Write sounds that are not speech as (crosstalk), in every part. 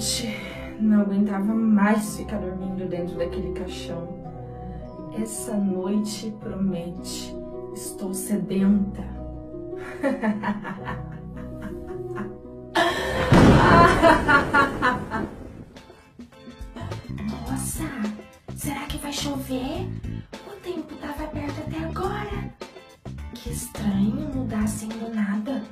Finalmente, não aguentava mais ficar dormindo dentro daquele caixão. Essa noite promete. Estou sedenta. Nossa, será que vai chover? O tempo tava aberto até agora. Que estranho mudar assim do nada.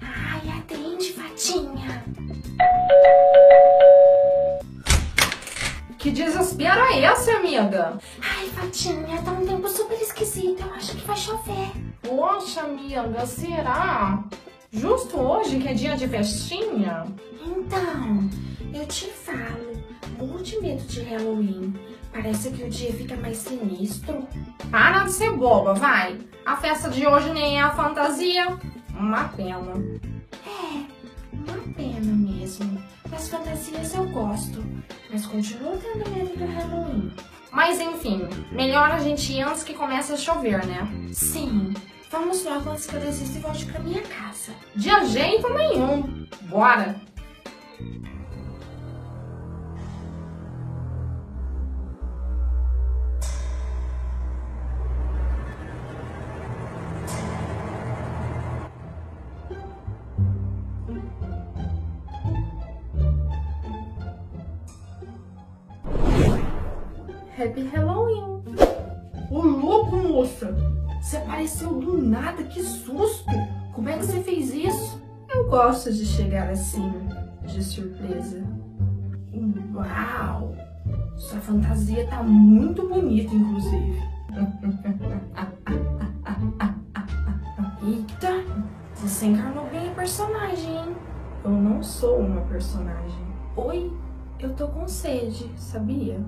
Ai, atende, Fatinha. Que desespero é esse, amiga? Ai, Fatinha, tá um tempo super esquisito. Eu acho que vai chover. Poxa, amiga, será? Justo hoje que é dia de festinha? Então, eu te falo, morro de medo de Halloween. Parece que o dia fica mais sinistro. Para de ser boba, vai. A festa de hoje nem é a fantasia. Uma pena. É, uma pena mesmo. Das fantasias eu gosto, mas continuo tendo medo do Halloween. Mas enfim, melhor a gente ir antes que comece a chover, né? Sim, vamos logo antes que eu desista e volte pra minha casa. De jeito nenhum. Bora. Apareceu do nada, que susto! Como é que você fez isso? Eu gosto de chegar assim, de surpresa. Uau! Sua fantasia tá muito bonita, inclusive. (laughs) Eita! Você encarnou bem a personagem, hein? Eu não sou uma personagem. Oi, eu tô com sede, sabia?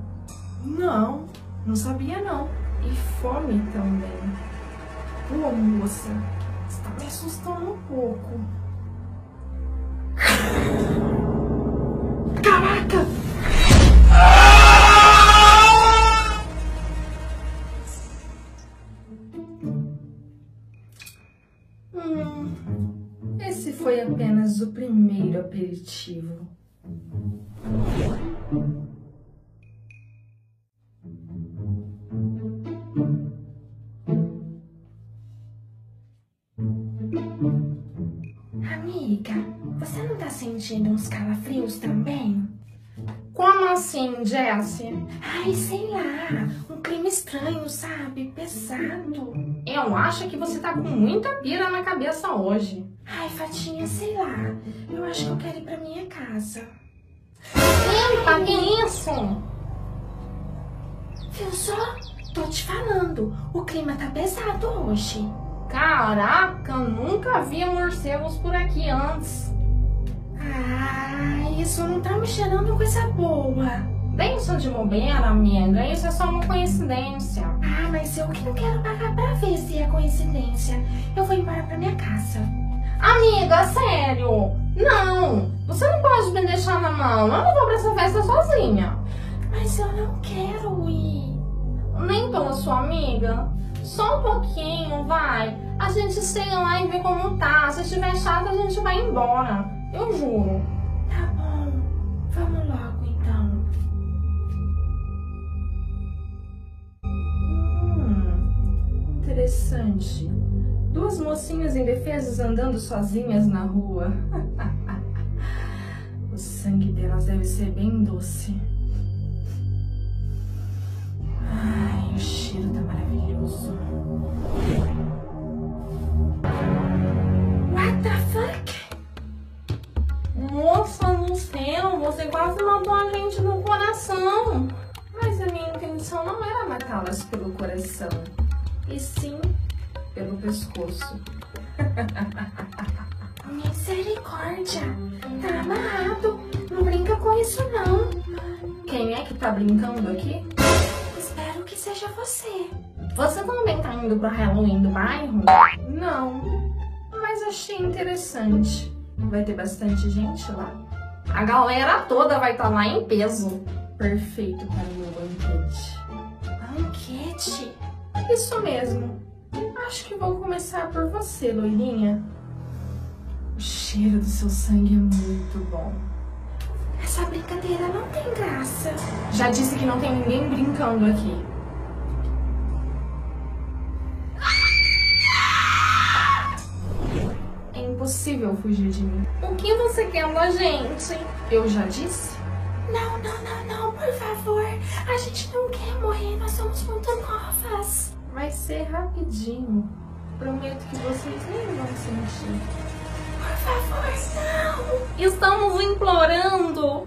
Não, não sabia não. E fome também. Pô, moça, você tá me assustando um pouco. Caraca! Hum, esse foi apenas o primeiro aperitivo. Sentindo uns calafrios também? Como assim, Jessie? Ai, sei lá, um clima estranho, sabe? Pesado. Eu acho que você tá com muita pira na cabeça hoje. Ai, Fatinha, sei lá. Eu acho que eu quero ir pra minha casa. Eita, que isso? Viu só? Tô te falando, o clima tá pesado hoje. Caraca, nunca vi morcegos por aqui antes. Ah, isso não tá me cheirando coisa boa. Benção de bobeira, amiga, isso é só uma coincidência. Ah, mas eu que não quero pagar pra ver se é coincidência. Eu vou embora pra minha casa. Amiga, sério? Não, você não pode me deixar na mão. Eu não vou pra essa festa sozinha. Mas eu não quero ir. Nem pela sua amiga. Só um pouquinho, vai. A gente chega lá e vê como tá. Se estiver chato, a gente vai embora. Eu juro. Tá bom, vamos logo então. Hum, interessante. Duas mocinhas indefesas andando sozinhas na rua. (laughs) o sangue delas deve ser bem doce. Ai, o cheiro tá maravilhoso. Você quase matou a gente no coração. Mas a minha intenção não era matá-las pelo coração, e sim pelo pescoço. (laughs) Misericórdia, tá amarrado. Não brinca com isso não. Quem é que tá brincando aqui? Espero que seja você. Você também tá indo pro Halloween do bairro? Não, mas achei interessante. Vai ter bastante gente lá? A galera toda vai estar lá em peso. Perfeito para o meu banquete. Banquete? Isso mesmo. Acho que vou começar por você, loirinha. O cheiro do seu sangue é muito bom. Essa brincadeira não tem graça. Já disse que não tem ninguém brincando aqui. Impossível fugir de mim. O que você quer da gente? Eu já disse? Não, não, não, não, por favor. A gente não quer morrer, nós somos muito novas. Vai ser rapidinho. Prometo que vocês nem vão sentir. Por favor, não. Estamos implorando.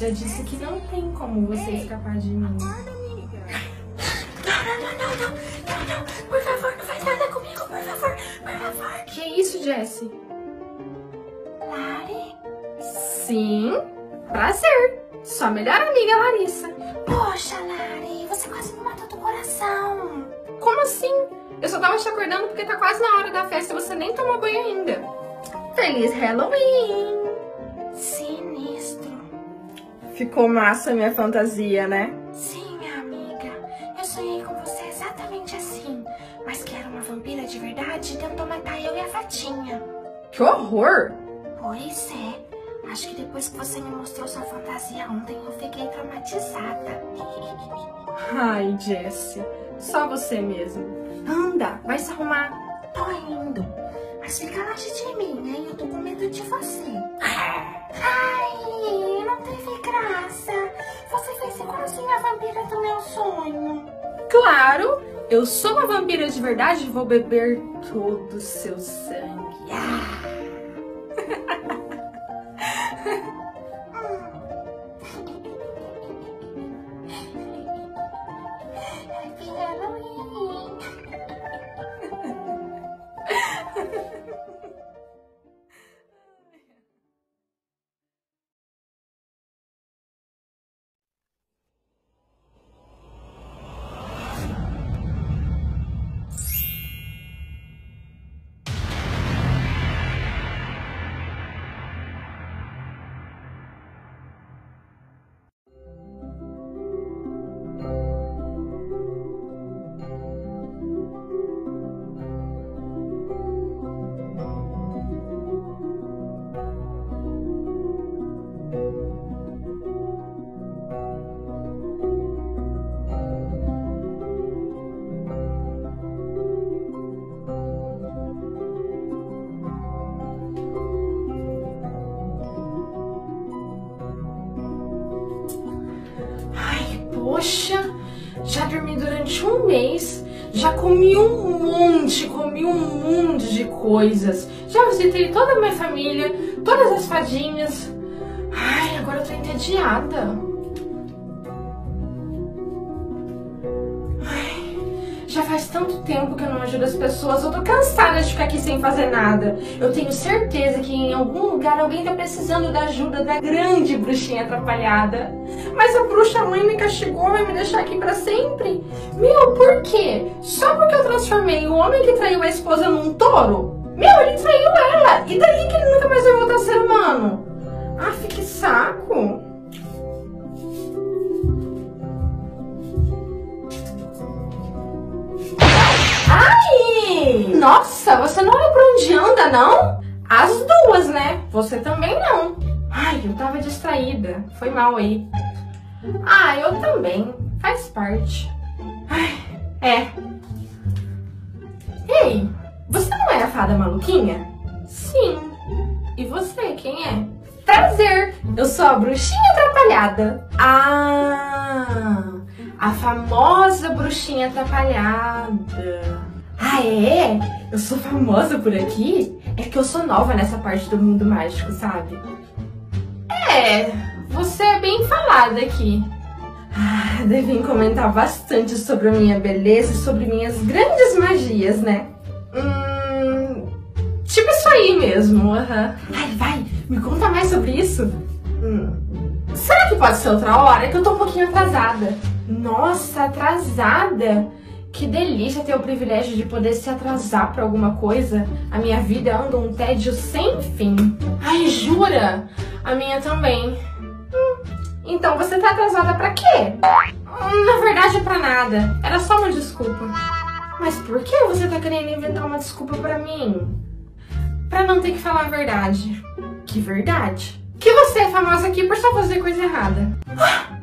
Já disse que não tem como você escapar de mim. Não, não, não, não, não, não, não. Por favor, não faz nada comigo, por favor, por favor. Que isso, Jessie? Lari? Sim, prazer. Sua melhor amiga, Larissa. Poxa, Lari, você quase me matou do coração. Como assim? Eu só tava te acordando porque tá quase na hora da festa e você nem tomou banho ainda. Feliz Halloween! Ficou massa a minha fantasia, né? Sim, minha amiga. Eu sonhei com você exatamente assim. Mas que era uma vampira de verdade e tentou matar eu e a fatinha. Que horror! Pois é. Acho que depois que você me mostrou sua fantasia ontem, eu fiquei traumatizada. (laughs) Ai, Jessie, só você mesmo. Anda, vai se arrumar. Tô indo. Mas fica longe de mim, hein? Eu tô com medo de você. Ai, não teve graça. Você fez igualzinho a vampira do meu sonho. Claro, eu sou uma vampira de verdade e vou beber todo o seu sangue. (laughs) Happy Halloween. Ha ha ha ha! Ajudo as pessoas, eu tô cansada de ficar aqui sem fazer nada. Eu tenho certeza que em algum lugar alguém tá precisando da ajuda da grande bruxinha atrapalhada. Mas a bruxa mãe me castigou, vai me deixar aqui pra sempre? Meu, por quê? Só porque eu transformei o homem que traiu a esposa num touro? Meu, ele traiu ela! E daí que ele nunca mais vai voltar a ser humano? Ah, que saco! Nossa, você não olha pra onde anda, não? As duas, né? Você também não. Ai, eu tava distraída. Foi mal aí. Ah, eu também. Faz parte. Ai, é. Ei, você não é a fada maluquinha? Sim. E você, quem é? Prazer, eu sou a bruxinha atrapalhada. Ah, a famosa bruxinha atrapalhada. Ah, é? Eu sou famosa por aqui? É que eu sou nova nessa parte do mundo mágico, sabe? É, você é bem falada aqui. Ah, devem comentar bastante sobre a minha beleza e sobre minhas grandes magias, né? Hum, tipo isso aí mesmo, aham. Ai, vai, me conta mais sobre isso. Hum, será que pode ser outra hora? É que eu tô um pouquinho atrasada. Nossa, atrasada? Que delícia ter o privilégio de poder se atrasar para alguma coisa. A minha vida anda um tédio sem fim. Ai, jura? A minha também. Hum, então você tá atrasada para quê? Hum, na verdade, para nada. Era só uma desculpa. Mas por que você tá querendo inventar uma desculpa para mim? Para não ter que falar a verdade. Que verdade? Que você é famosa aqui por só fazer coisa errada. Ah,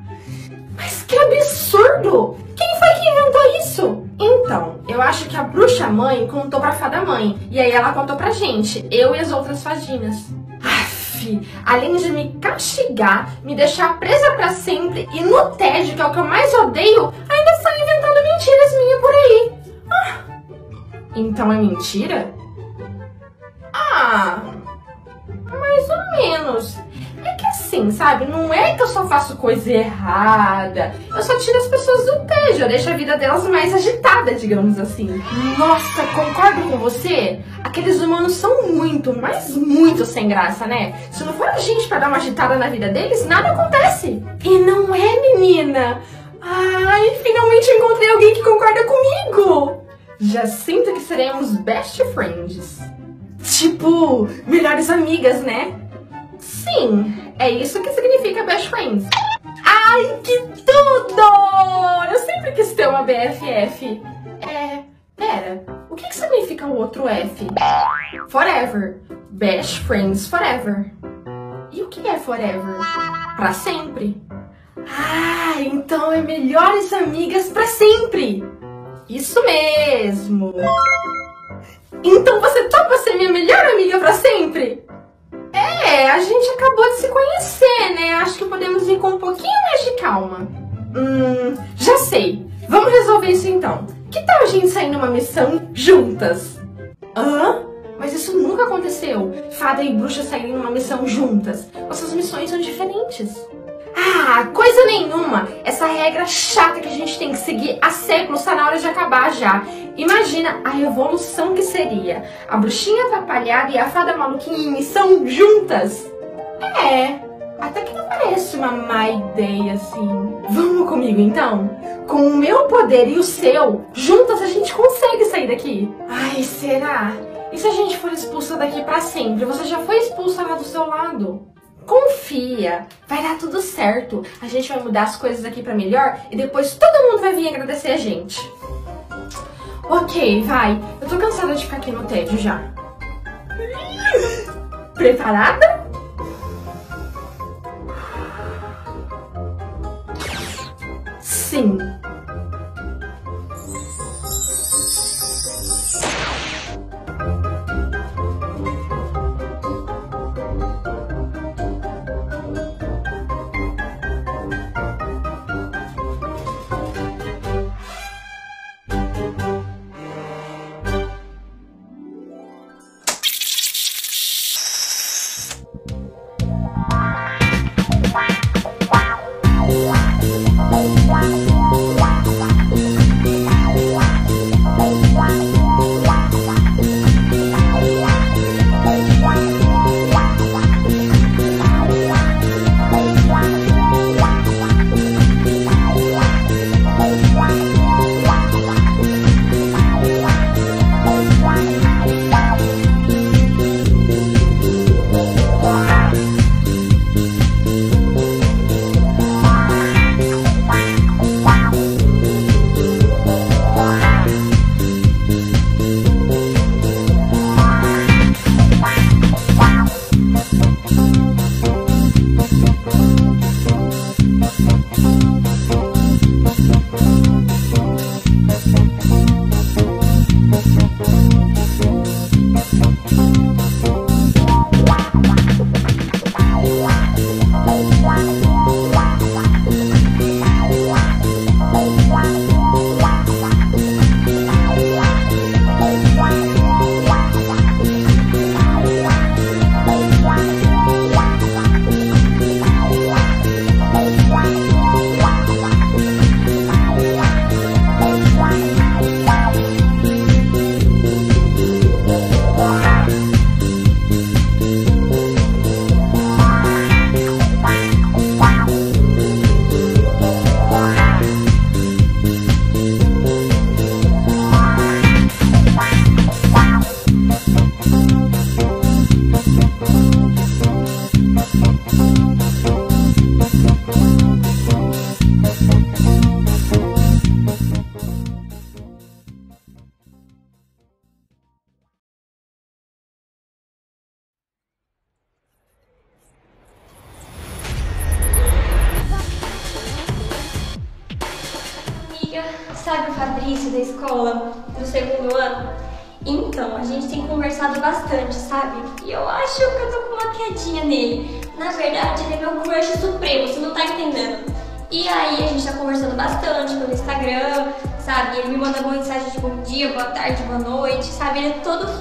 mas que absurdo! Quem foi que inventou isso? Então, eu acho que a bruxa mãe contou pra fada mãe. E aí ela contou pra gente, eu e as outras fadinhas. Aff, além de me castigar, me deixar presa pra sempre e no tédio, que é o que eu mais odeio, ainda foi inventando mentiras minhas por aí. Ah, então é mentira? Ah, sabe? Não é que eu só faço coisa errada. Eu só tiro as pessoas do tédio, eu deixo a vida delas mais agitada, digamos assim. Nossa, concordo com você? Aqueles humanos são muito, mas muito sem graça, né? Se não for a gente pra dar uma agitada na vida deles, nada acontece. E não é, menina? Ai, finalmente encontrei alguém que concorda comigo! Já sinto que seremos best friends. Tipo, melhores amigas, né? Sim, é isso que significa best friends. Ai, que tudo! Eu sempre quis ter uma BFF. É, pera, o que, que significa o outro F? Forever. Best friends forever. E o que é forever? Pra sempre. Ah, então é melhores amigas pra sempre. Isso mesmo. Então você topa ser minha melhor amiga pra sempre? É, a gente acabou de se conhecer, né? Acho que podemos ir com um pouquinho mais de calma. Hum, já sei. Vamos resolver isso então. Que tal a gente sair numa missão juntas? Hã? Mas isso nunca aconteceu. Fada e bruxa saírem numa missão juntas. Nossas missões são diferentes. Ah, coisa nenhuma! Essa regra chata que a gente tem que seguir há séculos está na hora de acabar já. Imagina a revolução que seria. A bruxinha atrapalhada e a fada maluquinha em missão juntas. É, até que não parece uma má ideia assim. Vamos comigo então? Com o meu poder e o seu, juntas a gente consegue sair daqui. Ai, será? E se a gente for expulsa daqui para sempre? Você já foi expulsa lá do seu lado? Confia, vai dar tudo certo. A gente vai mudar as coisas aqui para melhor e depois todo mundo vai vir agradecer a gente. Ok, vai. Eu tô cansada de ficar aqui no tédio já. Preparada? Sim.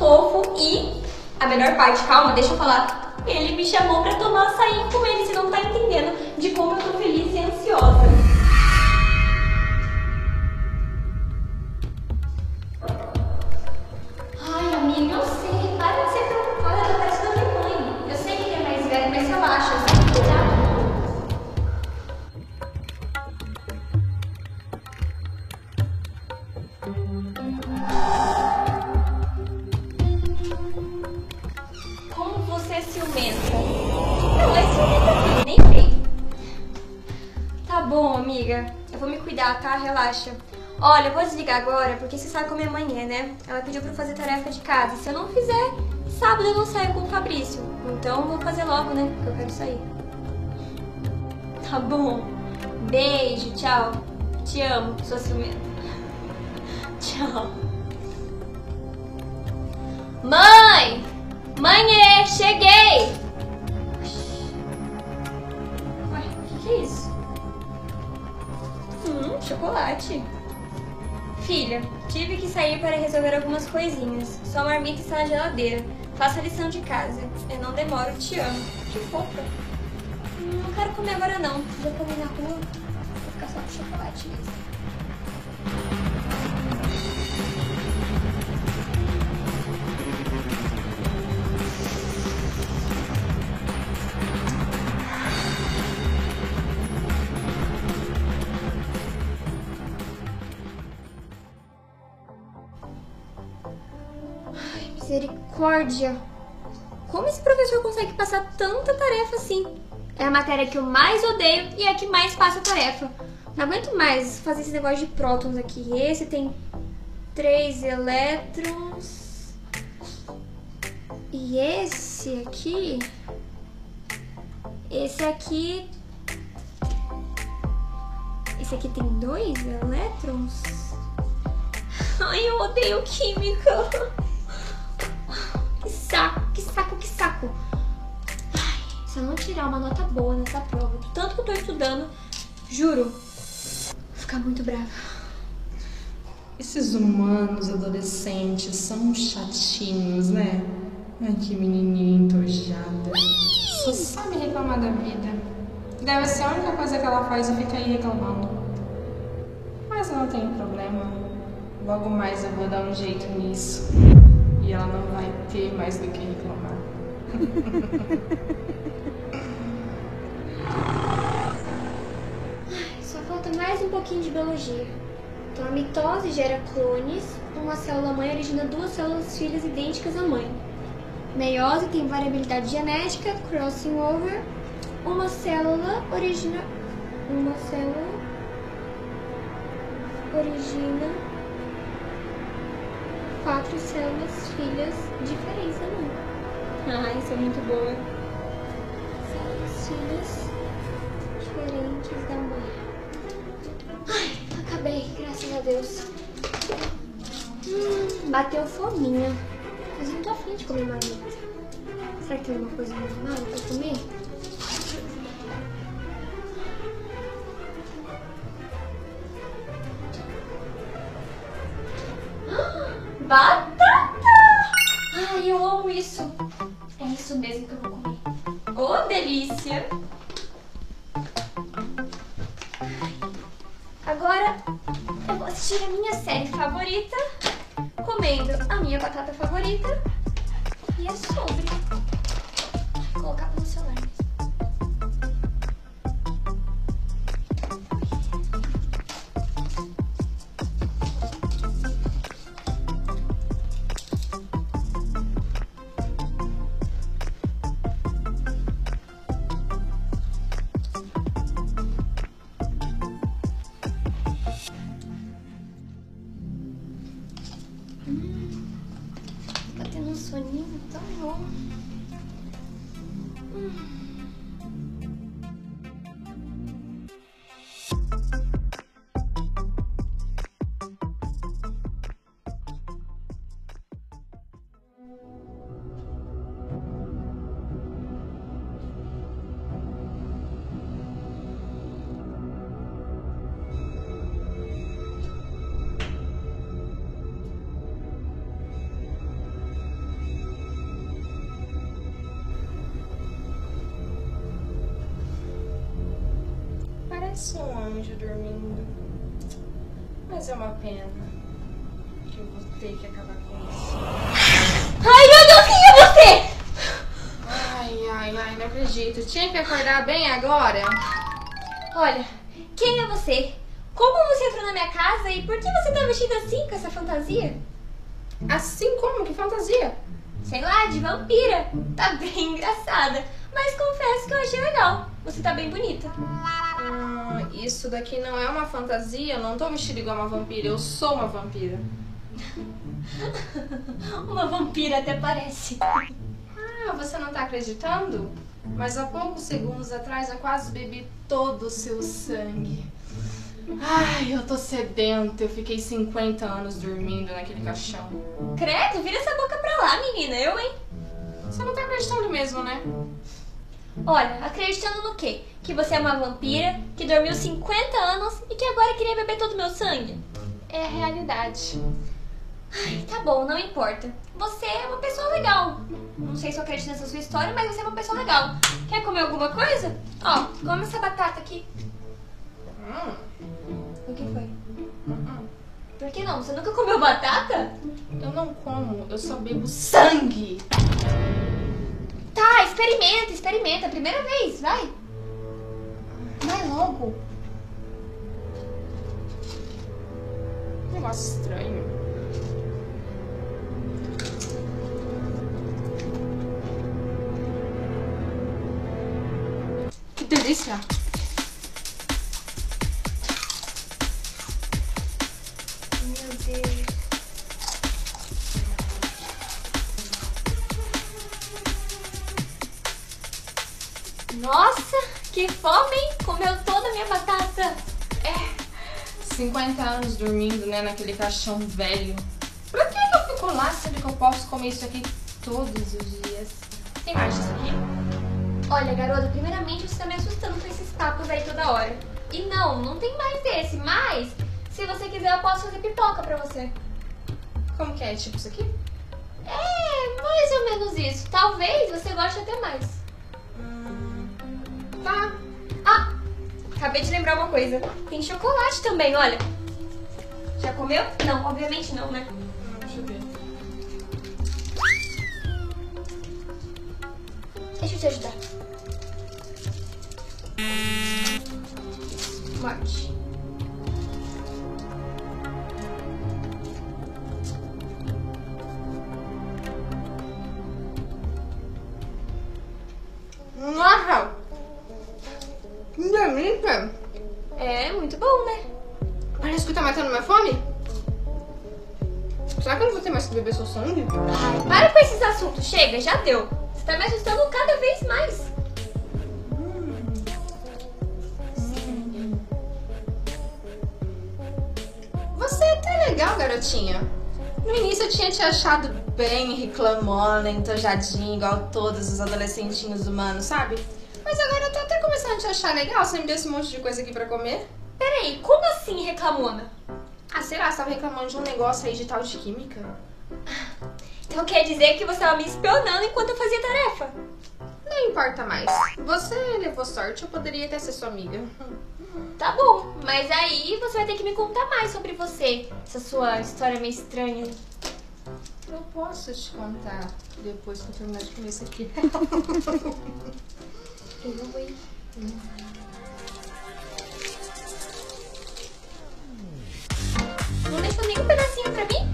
Fofo e a melhor parte, calma, deixa eu falar. Ele me chamou pra tomar açaí com ele, você não tá entendendo de como eu tô feliz e ansiosa. Olha, eu vou desligar agora porque você sabe como é amanhã, né? Ela pediu pra fazer tarefa de casa. Se eu não fizer, sábado eu não saio com o Fabrício. Então eu vou fazer logo, né? Porque eu quero sair. Tá bom. Beijo, tchau. Te amo, sua ciumenta. (laughs) Tchau. Mãe! Mãe, cheguei! Ué, o que, que é isso? Hum, chocolate. Filha, tive que sair para resolver algumas coisinhas. Sua marmita está na geladeira. Faça a lição de casa. Eu não demoro, te amo. Que fofa. Não quero comer agora não. Já comi na rua. Vou ficar só com chocolate mesmo. Misericórdia! Como esse professor consegue passar tanta tarefa assim? É a matéria que eu mais odeio e é a que mais passa tarefa. Não aguento mais fazer esse negócio de prótons aqui. Esse tem três elétrons. E esse aqui. Esse aqui. Esse aqui tem dois elétrons? (laughs) Ai, eu odeio química saco, que saco, que saco. Ai, se eu não tirar uma nota boa nessa prova, do tanto que eu tô estudando, juro, vou ficar muito brava. Esses humanos adolescentes são chatinhos, né? Ai, que menininha entojada. Só sabe reclamar da vida. Deve ser a única coisa que ela faz e fica aí reclamando. Mas não tem problema. Logo mais eu vou dar um jeito nisso e ela não vai ter mais do que reclamar. Só falta mais um pouquinho de biologia. Então a mitose gera clones, uma célula mãe origina duas células filhas idênticas à mãe. Meiose tem variabilidade genética, crossing over, uma célula origina uma célula origina quatro células filhas diferentes da mãe. Ah, isso é muito boa. Células filhas diferentes da mãe. Ai, acabei, graças a Deus. Hum, bateu fominha. Mas eu não tô afim de comer marmita. Será que tem alguma coisa normal pra comer? Isso mesmo que eu vou comer. Ô, oh, delícia! Agora eu vou assistir a minha série favorita, comendo a minha batata favorita. E é sobre. Parece um anjo dormindo. Mas é uma pena que eu vou ter que acabar com isso. Ai, meu Deus, quem é você? Ai, ai, ai, não acredito. Tinha que acordar bem agora. Olha, quem é você? Como você entrou na minha casa e por que você tá vestida assim, com essa fantasia? Assim como? Que fantasia? Sei lá, de vampira. Tá bem (laughs) engraçada. Mas confesso que eu achei legal. Você tá bem bonita. Isso daqui não é uma fantasia. Eu não tô vestida igual uma vampira. Eu sou uma vampira. (laughs) Uma vampira até parece. Ah, você não tá acreditando? Mas há poucos segundos atrás eu quase bebi todo o seu sangue. Ai, eu tô sedenta. Eu fiquei 50 anos dormindo naquele caixão. Credo, vira essa boca pra lá, menina. Eu, hein? Você não tá acreditando mesmo, né? Olha, acreditando no quê? Que você é uma vampira, que dormiu 50 anos e que agora queria beber todo o meu sangue? É a realidade. Ai, tá bom, não importa. Você é uma pessoa legal. Não sei se eu acredito nessa sua história, mas você é uma pessoa legal. Quer comer alguma coisa? Ó, come essa batata aqui. Hum, O que foi? hum, Por que não? Você nunca comeu batata? Eu não como, eu só bebo sangue. Tá, experimenta, experimenta. Primeira vez, vai. Vai logo. Negócio estranho. Que delícia! Que fome? Comeu toda a minha batata. 50 anos dormindo, né, naquele caixão velho. Pra que que eu fico lá sendo que eu posso comer isso aqui todos os dias? Tem mais disso aqui? Olha, garota, primeiramente você tá me assustando com esses papos aí toda hora. E não, não tem mais desse, mas se você quiser eu posso fazer pipoca pra você. Como que é? Tipo isso aqui? É, mais ou menos isso. Talvez você goste até mais. Acabei de lembrar uma coisa. Tem chocolate também, olha. Já comeu? Não, obviamente não, né? Deixa eu ver. Deixa eu te ajudar. Chega, já deu. Você tá me assustando cada vez mais. Você é até legal, garotinha. No início eu tinha te achado bem reclamona, entojadinha, igual todos os adolescentinhos humanos, sabe? Mas agora eu tô até começando a te achar legal. Você me deu esse monte de coisa aqui pra comer? Peraí, como assim reclamona? Ah, sei lá, você tava reclamando de um negócio aí de tal de química. Então quer dizer que você tava me espionando enquanto eu fazia tarefa? Não importa mais. Você levou sorte, eu poderia até ser sua amiga. Tá bom, mas aí você vai ter que me contar mais sobre você. Essa sua história meio estranha. Eu posso te contar depois que eu terminar de comer isso aqui. Eu não vou ir. Não deixou nenhum pedacinho pra mim?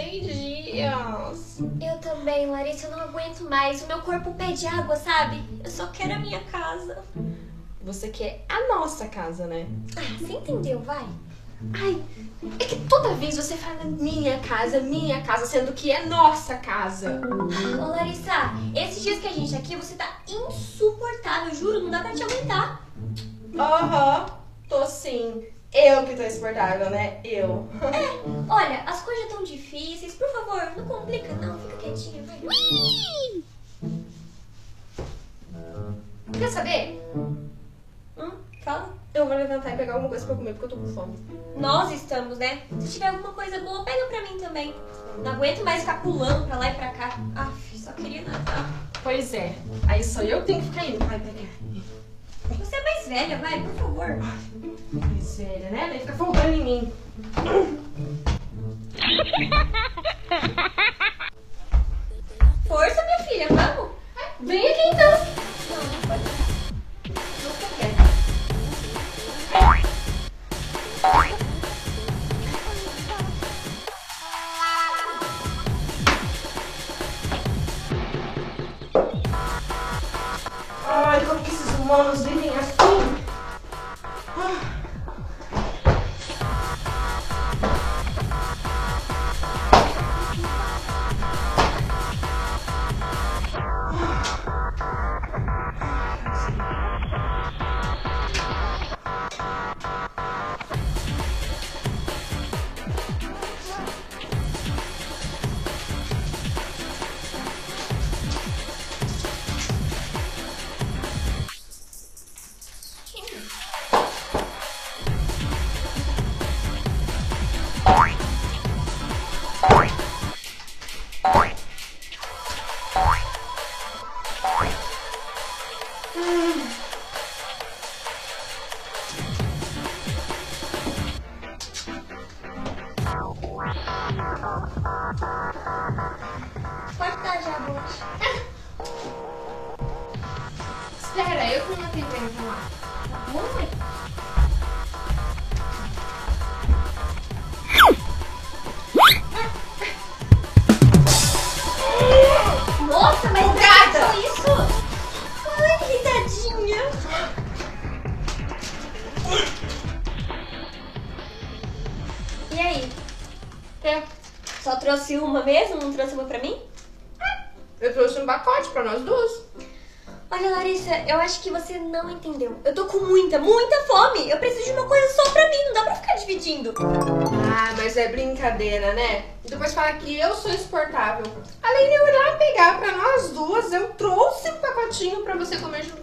10 dias. Eu também, Larissa, eu não aguento mais. O meu corpo pede água, sabe? Eu só quero a minha casa. Você quer a nossa casa, né? Ah, você entendeu, vai? Ai, é que toda vez você fala minha casa, minha casa, sendo que é nossa casa. Ô Larissa, esses dias que a gente tá aqui, você tá insuportável, juro, não dá pra te aguentar. Aham, tô sim. Eu que tô insuportável, né? Eu. É, olha, as coisas tão difíceis, por favor, não complica não, fica quietinha, vai. Quer saber? Hum, fala. Eu vou levantar e pegar alguma coisa pra comer porque eu tô com fome. Nós estamos, né? Se tiver alguma coisa boa, pega pra mim também. Não aguento mais ficar pulando pra lá e pra cá. Aff, só queria nadar. Pois é. Aí só eu tenho que ficar indo. Vai pegar. Você é mais velha, vai, por favor. Mais velha, né? Daí fica folgando em mim. Força, minha filha, vamos. Vem aqui então. Ai, como que humanos vivem assim? Trouxe uma mesmo? Não trouxe uma pra mim? eu trouxe um pacote pra nós duas. Olha, Larissa, eu acho que você não entendeu. Eu tô com muita, muita fome. Eu preciso de uma coisa só pra mim, não dá pra ficar dividindo. Ah, mas é brincadeira, né? Depois fala que eu sou insuportável. Além de eu ir lá pegar pra nós duas, eu trouxe um pacotinho pra você comer junto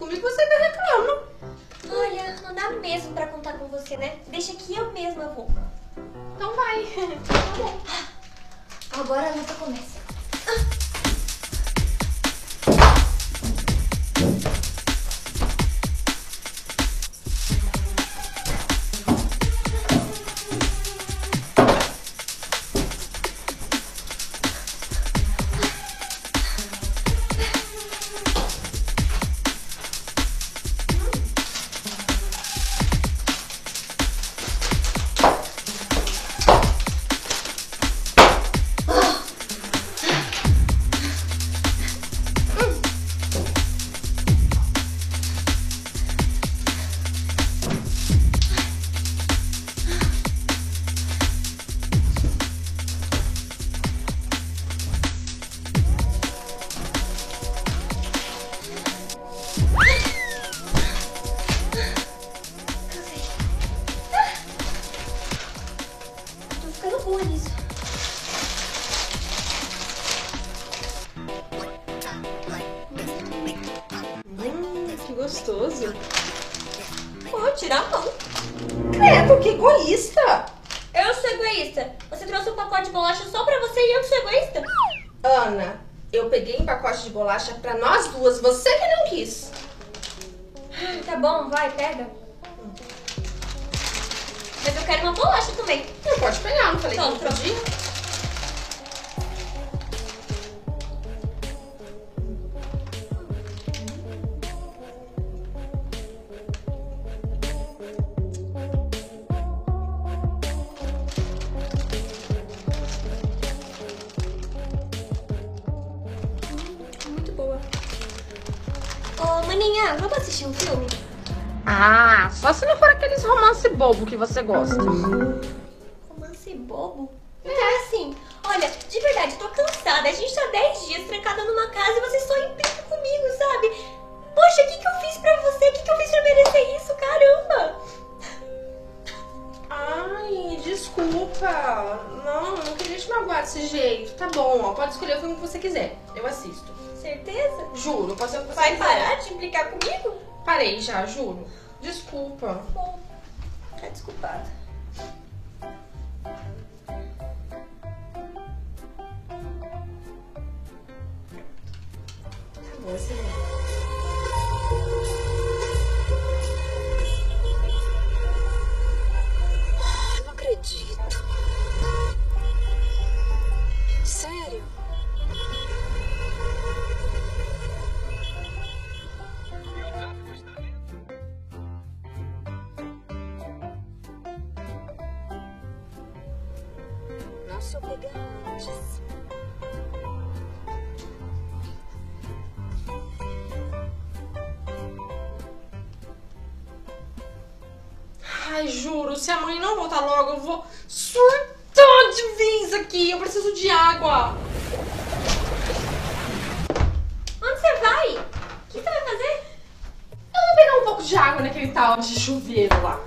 Maninha, vamos assistir um filme? Ah, só se não for aqueles romance bobo que você gosta. Romance bobo? Então é assim, olha, de verdade, tô cansada. A gente tá 10 dias trancada numa casa e você só implica comigo, sabe? Poxa, o que, que eu fiz pra você? O que, que eu fiz pra merecer isso? Caramba! Ai, desculpa. Não, não queria te magoar desse jeito. Tá bom, ó, pode escolher o filme que você quiser. Eu assisto. Certeza? Juro, que você Vai parar de implicar comigo? Parei já, juro. Desculpa. Bom, tá desculpada. Tá bom, assim. Se a mãe não voltar logo, eu vou surtar de vez aqui. Eu preciso de água. Onde você vai? O que você vai fazer? Eu vou pegar um pouco de água naquele tal de chuveiro lá.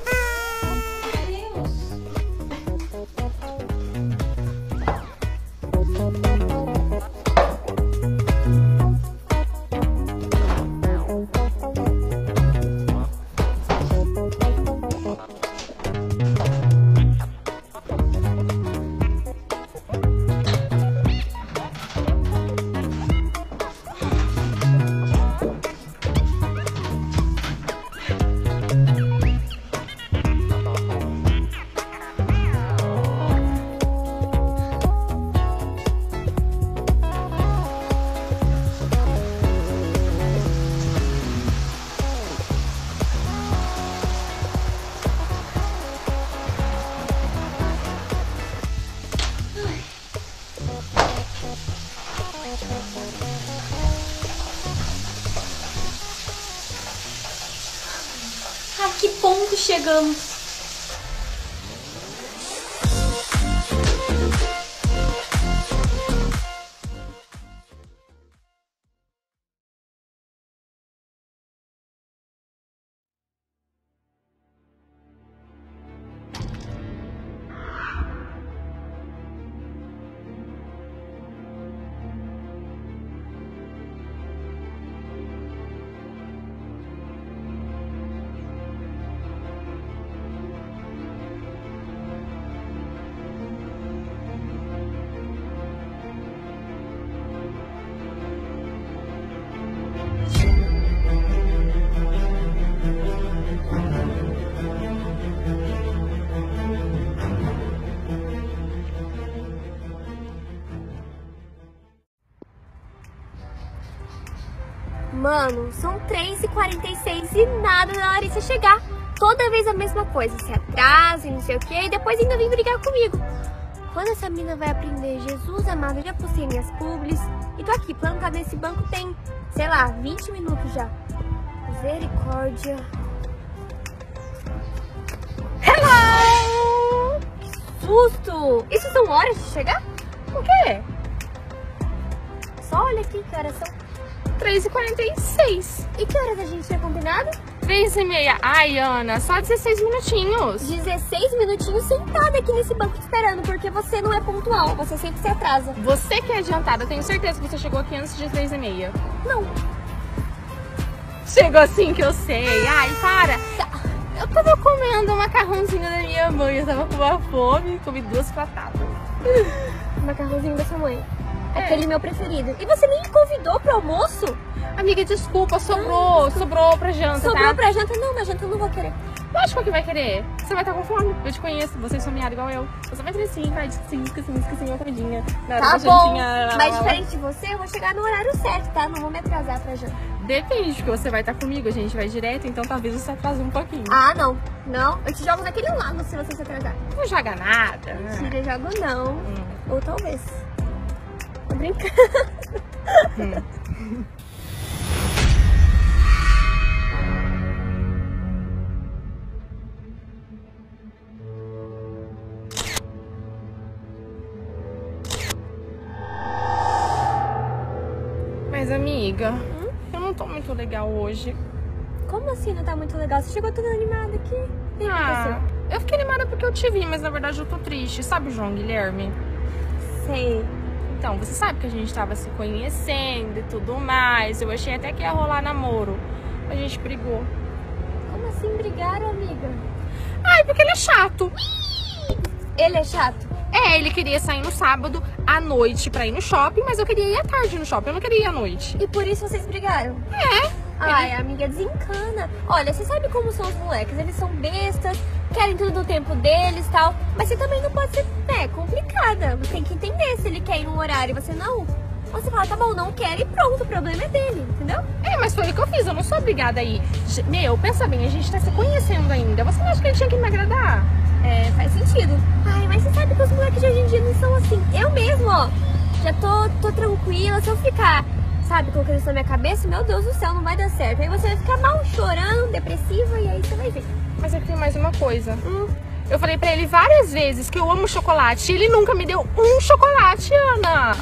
Mano, são 3h46 e nada da Larissa chegar. Toda vez a mesma coisa, se atrasa e não sei o que, e depois ainda vem brigar comigo. Quando essa mina vai aprender? Jesus amado, eu já postei minhas publis e tô aqui plantada nesse banco tem, sei lá, 20 minutos já. Misericórdia. Hello! Que susto! Isso são horas de chegar? O quê? Só olha aqui, horas são 3h46. E que horas a gente tinha combinado? 3h30. Ai, Ana, só 16 minutinhos. 16 minutinhos sentada aqui nesse banco esperando, porque você não é pontual, você sempre se atrasa. Você que é adiantada, tenho certeza que você chegou aqui antes de 3h30. Não, Chegou assim que eu sei. Ai, para. Eu tava comendo um macarrãozinho da minha mãe, eu tava com uma fome e comi duas batatas. macarrãozinho da sua mãe. É. Aquele meu preferido. E você nem me convidou pro almoço? Amiga, desculpa, sobrou, sobrou pra janta, Sobrou tá? pra janta? Não, mas janta eu não vou querer. Lógico que vai querer. Você vai estar com fome. Eu te conheço, você é someada igual eu. Você vai ter assim, vai sim, esqueci, esqueci comidinha. Hora Tá bom, mas diferente de você, eu vou chegar no horário certo, tá? Não vou me atrasar pra janta. Depende, porque você vai estar comigo, a gente vai direto, então talvez você atrase um pouquinho. Ah, não. Não, eu te jogo naquele lago se você se atrasar. Não joga nada, né? Tira, jogo não. Hum. Ou talvez. Tô brincando. Mas, amiga, hum? eu não tô muito legal hoje. Como assim não tá muito legal? Você chegou toda animada aqui. E ah, eu fiquei animada porque eu te vi, mas na verdade eu tô triste. Sabe o João Guilherme? Sei. Então, você sabe que a gente tava se conhecendo e tudo mais. Eu achei até que ia rolar namoro. A gente brigou. Como assim brigaram, amiga? Ai, porque ele é chato. Ele é chato? É, ele queria sair no sábado à noite pra ir no shopping, mas eu queria ir à tarde no shopping, eu não queria ir à noite. E por isso vocês brigaram? É. Ai, amiga, desencana. Olha, você sabe como são os moleques. Eles são bestas, querem tudo no tempo deles e tal. Mas você também não pode ser, né, complicada. Você tem que entender se ele quer ir num horário e você não. Você fala, tá bom, não quero e pronto, o problema é dele, entendeu? É, mas foi o que eu fiz, eu não sou obrigada aí. Meu, pensa bem, a gente tá se conhecendo ainda. Você não acha que ele tinha que me agradar? É, faz sentido. Ai, mas você sabe que os moleques de hoje em dia não são assim. Eu mesmo, ó, já tô, tô tranquila. Se eu ficar, sabe, colocando isso na minha cabeça, meu Deus do céu, não vai dar certo. Aí você vai ficar mal chorando, depressiva, e aí você vai ver. Mas é que tem mais uma coisa. Eu falei pra ele várias vezes que eu amo chocolate e ele nunca me deu um chocolate, Ana.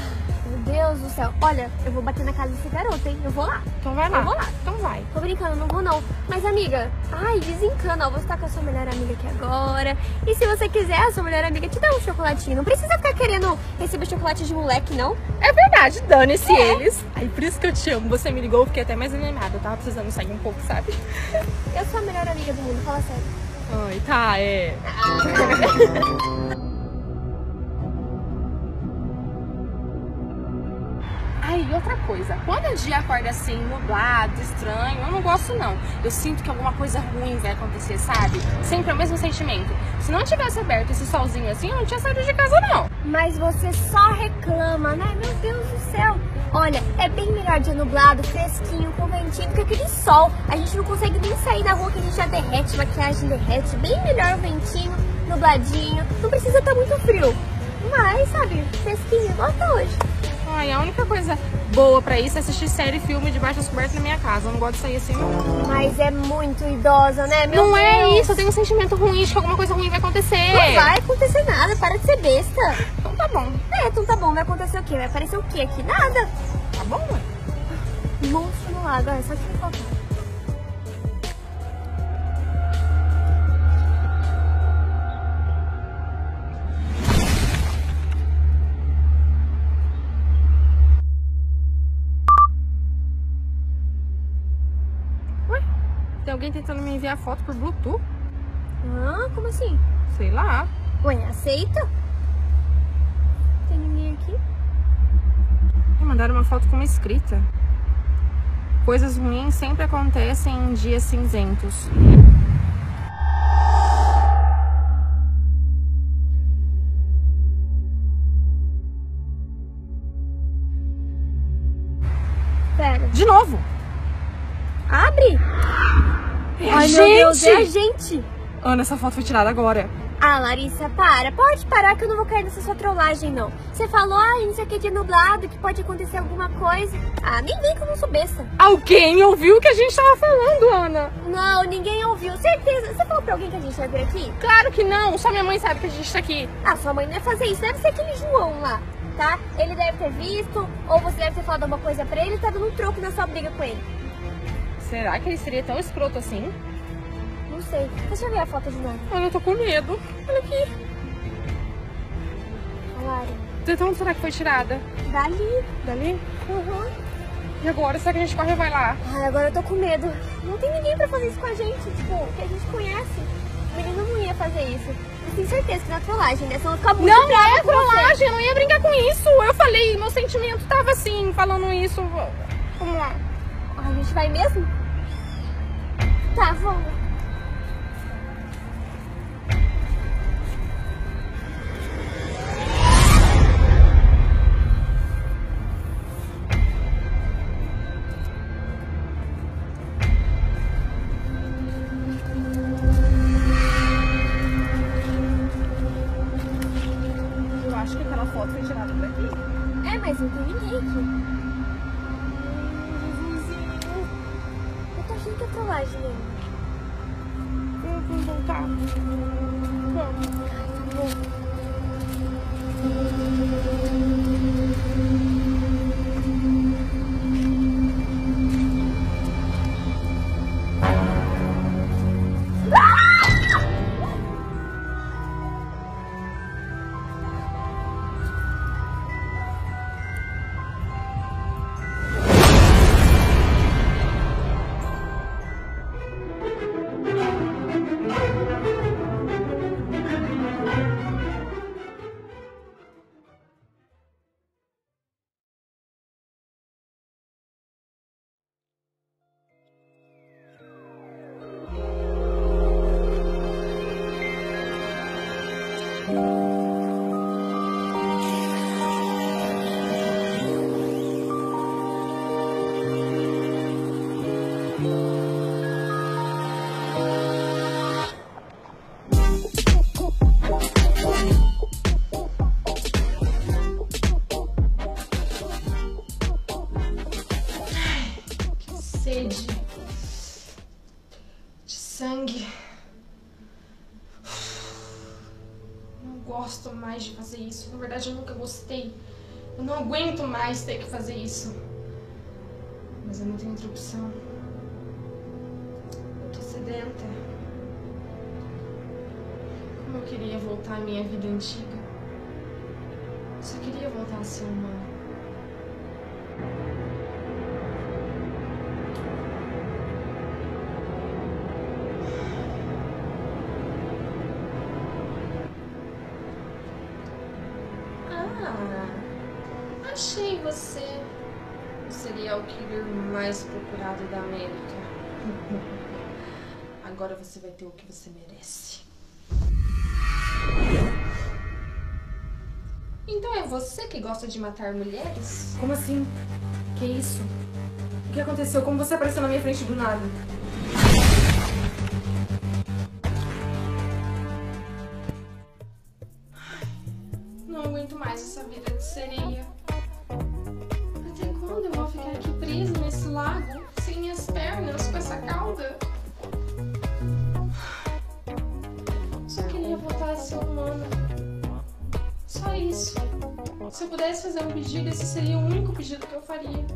Meu Deus do céu. Olha, eu vou bater na casa desse garoto, hein? Eu vou lá. Então vai lá. Eu vou lá. Então vai. Tô brincando, não vou não. Mas, amiga, ai, desencana, ó. Você tá com a sua melhor amiga aqui agora. E se você quiser, a sua melhor amiga te dá um chocolatinho. Não precisa ficar querendo receber chocolate de moleque, não. É verdade, dane-se É. eles. Aí por isso que eu te amo. Você me ligou, eu fiquei até mais animada. Eu tava precisando sair um pouco, sabe? Eu sou a melhor amiga do mundo, fala sério. Ai, tá, é. Ai, e outra coisa, quando o dia acorda assim, nublado, estranho, eu não gosto não. Eu sinto que alguma coisa ruim vai acontecer, sabe? Sempre é o mesmo sentimento. Se não tivesse aberto esse solzinho assim, eu não tinha saído de casa não. Mas você só reclama, né? Meu Deus do céu. Olha, é bem melhor dia nublado, fresquinho, com ventinho, do que aquele sol. A gente não consegue nem sair na rua que a gente já derrete, maquiagem derrete. Bem melhor o ventinho, nubladinho. Não precisa estar muito frio. Mas, sabe, fresquinho, igual tá hoje. Ai, a única coisa boa pra isso é assistir série e filme debaixo das cobertas na minha casa. Eu não gosto de sair assim, não. Mas é muito idosa, né? Meu não é Deus. isso, eu tenho um sentimento ruim de que alguma coisa ruim vai acontecer. Não vai acontecer nada, para de ser besta. Então tá bom. É, então tá bom, vai acontecer o quê? Vai aparecer o quê aqui? Nada. Tá bom, ué. Monstro no lago, é só que me. Alguém tentando me enviar foto por Bluetooth? Ah, como assim? Sei lá. Ué, aceita? Tem ninguém aqui? Me mandaram uma foto com uma escrita. Coisas ruins sempre acontecem em dias cinzentos. Pera. De novo! Abre! É Ai, a meu Deus, é a gente! gente! Ana, essa foto foi tirada agora. Ah, Larissa, para. Pode parar que eu não vou cair nessa sua trollagem, não. Você falou, ah, isso aqui é dia nublado, que pode acontecer alguma coisa. Ah, nem vem que eu não sou besta. Alguém ouviu o que a gente tava falando, Ana? Não, ninguém ouviu. Certeza. Você falou pra alguém que a gente vai vir aqui? Claro que não, só minha mãe sabe que a gente tá aqui. Ah, sua mãe não ia fazer isso. Deve ser aquele João lá, tá? Ele deve ter visto, ou você deve ter falado alguma coisa pra ele e tá dando um troco na sua briga com ele. Será que ele seria tão escroto assim? Não sei. Deixa eu ver a foto de novo. Ana, eu tô com medo. Olha aqui. Lari, De onde será que foi tirada? dali. Dali? Uhum. E agora? Será que a gente corre e vai lá? Ai, agora eu tô com medo. Não tem ninguém pra fazer isso com a gente, tipo, que a gente conhece. O menino não ia fazer isso. Eu tenho certeza que não é trollagem, né? Senão eu vou ficar muito Não é trollagem, eu não ia brincar com isso. Eu falei, meu sentimento tava assim, falando isso. Vamos lá. A gente vai mesmo? Tá, vamos. Eu acho que aquela foto foi tirada daqui. É, mas não tem ninguém aqui. Tô achando que é trollagem mesmo. Vamos voltar. Vamos. Isso. Na verdade, eu nunca gostei. Eu não aguento mais ter que fazer isso. Mas eu não tenho outra opção. Eu tô sedenta. Como eu queria voltar à minha vida antiga. Eu só queria voltar a ser humana. Mais procurado da América. (laughs) Agora você vai ter o que você merece. Então é você que gosta de matar mulheres? Como assim? Que isso? O que aconteceu? Como você apareceu na minha frente do nada? Eu pudesse fazer um pedido, esse seria o único pedido que eu faria.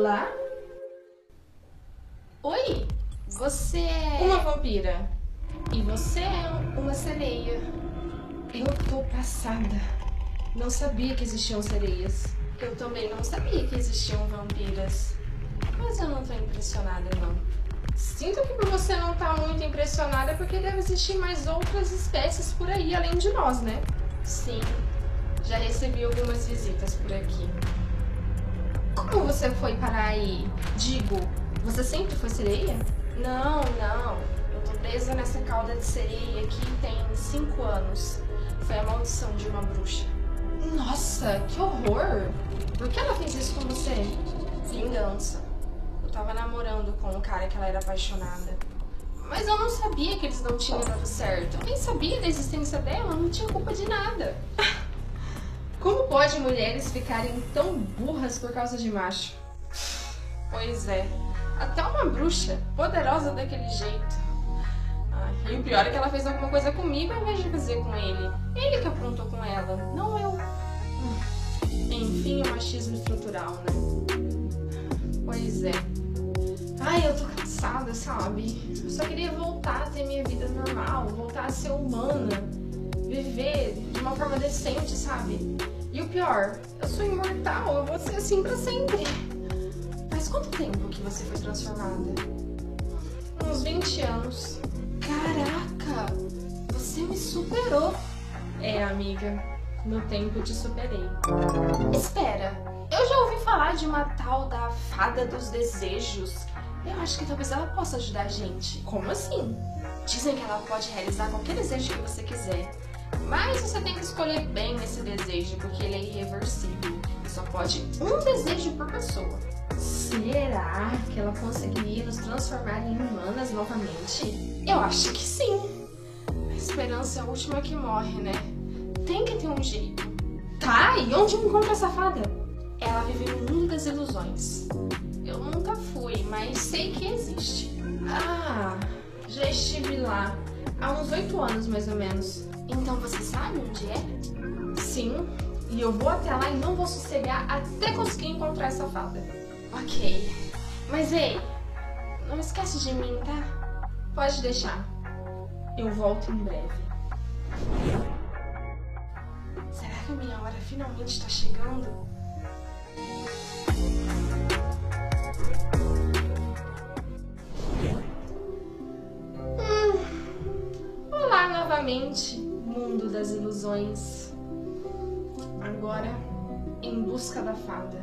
Olá? Oi, você é uma vampira. E você é uma sereia. Eu tô passada. Não sabia que existiam sereias. Eu também não sabia que existiam vampiras. Mas eu não tô impressionada, não. Sinto que por você não tá muito impressionada porque deve existir mais outras espécies por aí, além de nós, né? Sim, já recebi algumas visitas por aqui. Como você foi parar aí? Digo, você sempre foi sereia? Não, não. Eu tô presa nessa cauda de sereia aqui tem cinco anos. Foi a maldição de uma bruxa. Nossa, que horror! Por que ela fez isso com você? Vingança. Eu tava namorando com um cara que ela era apaixonada. Mas eu não sabia que eles não tinham dado certo. Eu nem sabia da existência dela, não tinha culpa de nada. (laughs) Como pode mulheres ficarem tão burras por causa de macho? Pois é, até uma bruxa poderosa daquele jeito. Ah, e o pior é que ela fez alguma coisa comigo ao invés de fazer com ele. Ele que aprontou com ela, não eu. Enfim, é machismo estrutural, né? Pois é. Ai, eu tô cansada, sabe? Eu só queria voltar a ter minha vida normal, voltar a ser humana, viver de uma forma decente, sabe? E o pior, eu sou imortal, eu vou ser assim pra sempre. Faz quanto tempo que você foi transformada? Uns 20 anos. Caraca, você me superou. É, amiga, no tempo te superei. Espera, eu já ouvi falar de uma tal da fada dos desejos. Eu acho que talvez ela possa ajudar a gente. Como assim? Dizem que ela pode realizar qualquer desejo que você quiser. Mas você tem que escolher bem esse desejo, porque ele é irreversível. Só pode um desejo por pessoa. Será que ela conseguiria nos transformar em humanas novamente? Eu acho que sim. A esperança é a última que morre, né? Tem que ter um jeito. Tá, e onde eu encontro essa fada? Ela vive no mundo das ilusões. Eu nunca fui, mas sei que existe. Ah, já estive lá. Há uns oito anos, mais ou menos. Então você sabe onde é? Sim, e eu vou até lá e não vou sossegar até conseguir encontrar essa fada. Ok. Mas ei, não esquece de mim, tá? Pode deixar. Eu volto em breve. Será que a minha hora finalmente está chegando? Hum. Olá novamente, mundo das ilusões. Agora em busca da fada.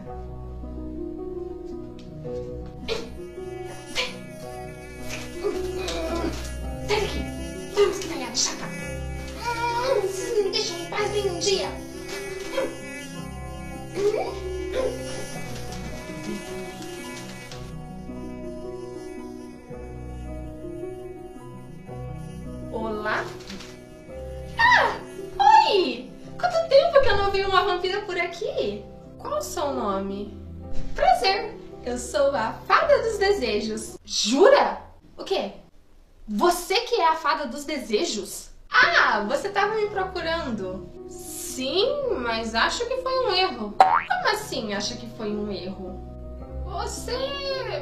Sai daqui! Vamos que talhada chata! Hum, Vocês não me deixam em paz nem um dia! Olá? Qual o seu nome? Prazer! Eu sou a Fada dos Desejos. Jura? O quê? Você que é a Fada dos Desejos? Ah, você tava me procurando. Sim, mas acho que foi um erro. Como assim acha que foi um erro? Você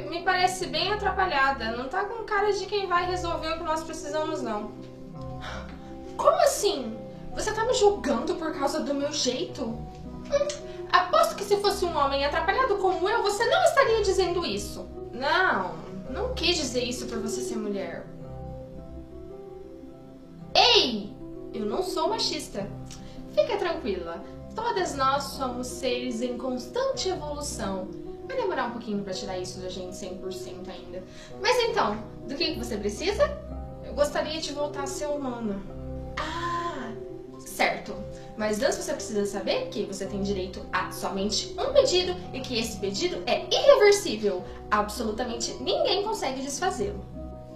me parece bem atrapalhada. Não tá com cara de quem vai resolver o que nós precisamos, não. Como assim? Você tá me julgando por causa do meu jeito? Hum, aposto que se fosse um homem atrapalhado como eu, você não estaria dizendo isso. Não, não quis dizer isso por você ser mulher. Ei! Eu não sou machista. Fica tranquila. Todas nós somos seres em constante evolução. Vai demorar um pouquinho pra tirar isso da gente 100% ainda. Mas então, do que que você precisa? Eu gostaria de voltar a ser humana. Ah, certo. Mas antes você precisa saber que você tem direito a somente um pedido e que esse pedido é irreversível. Absolutamente ninguém consegue desfazê-lo.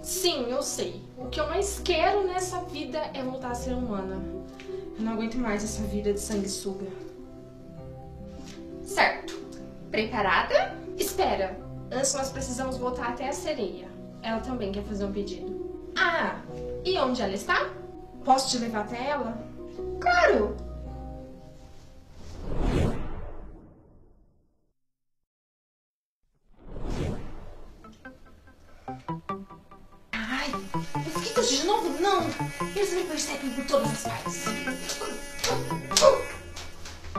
Sim, eu sei. O que eu mais quero nessa vida é voltar a ser humana. Eu não aguento mais essa vida de sanguessuga. Certo. Preparada? Espera. Antes nós precisamos voltar até a sereia. Ela também quer fazer um pedido. Ah, e onde ela está? Posso te levar até ela? Claro! Eles me percebem por todas as partes.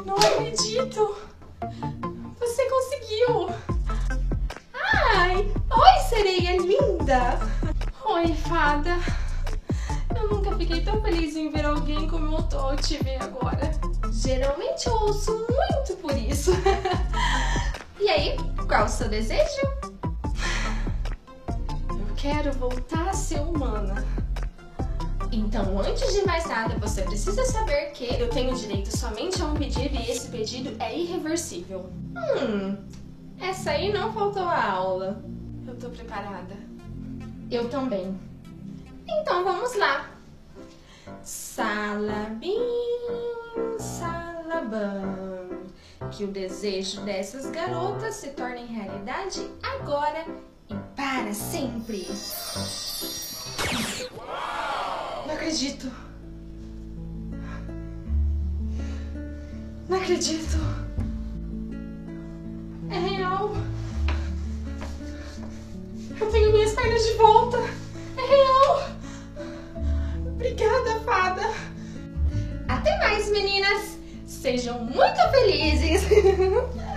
Não acredito! Você conseguiu! Ai! Oi, sereia linda! Oi, fada! Eu nunca fiquei tão feliz em ver alguém como eu tô te ver agora. Geralmente eu ouço muito por isso. e aí, qual o seu desejo? Eu quero voltar a ser humana. Então, antes de mais nada, você precisa saber que eu tenho direito somente a um pedido e esse pedido é irreversível. Hum, essa aí não faltou a aula. Eu tô preparada. Eu também. Então vamos lá. Salabim, salabam. Que o desejo dessas garotas se torne realidade agora e para sempre. Acredito. Não acredito. É real. Eu tenho minhas pernas de volta. É real. Obrigada, fada. Até mais, meninas. Sejam muito felizes. (laughs)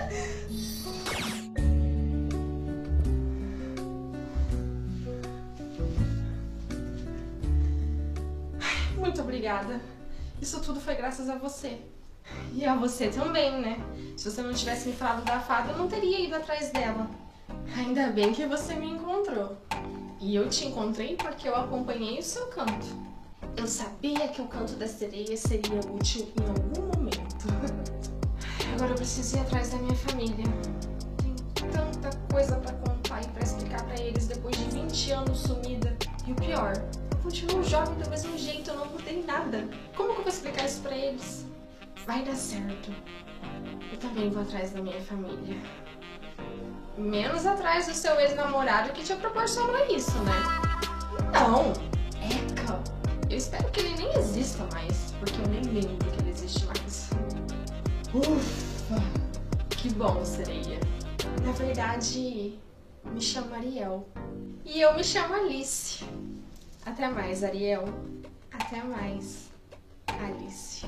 Muito obrigada. Isso tudo foi graças a você. E a você também, né? Se você não tivesse me falado da fada, eu não teria ido atrás dela. Ainda bem que você me encontrou. E eu te encontrei porque eu acompanhei o seu canto. Eu sabia que o canto da sereia seria útil em algum momento. (laughs) Agora eu preciso ir atrás da minha família. Tem tanta coisa pra contar e pra explicar pra eles depois de 20 anos sumida. E o pior, eu continuo jovem do mesmo jeito, eu não mudei nada. Como que eu vou explicar isso pra eles? Vai dar certo. Eu também vou atrás da minha família. Menos atrás do seu ex-namorado que te proporcionou isso, né? Não, Eca. Eu espero que ele nem exista mais, porque eu nem lembro que ele existe mais. Ufa! Que bom, sereia. Na verdade, me chamo Ariel. E eu me chamo Alice. Até mais, Ariel. Até mais, Alice.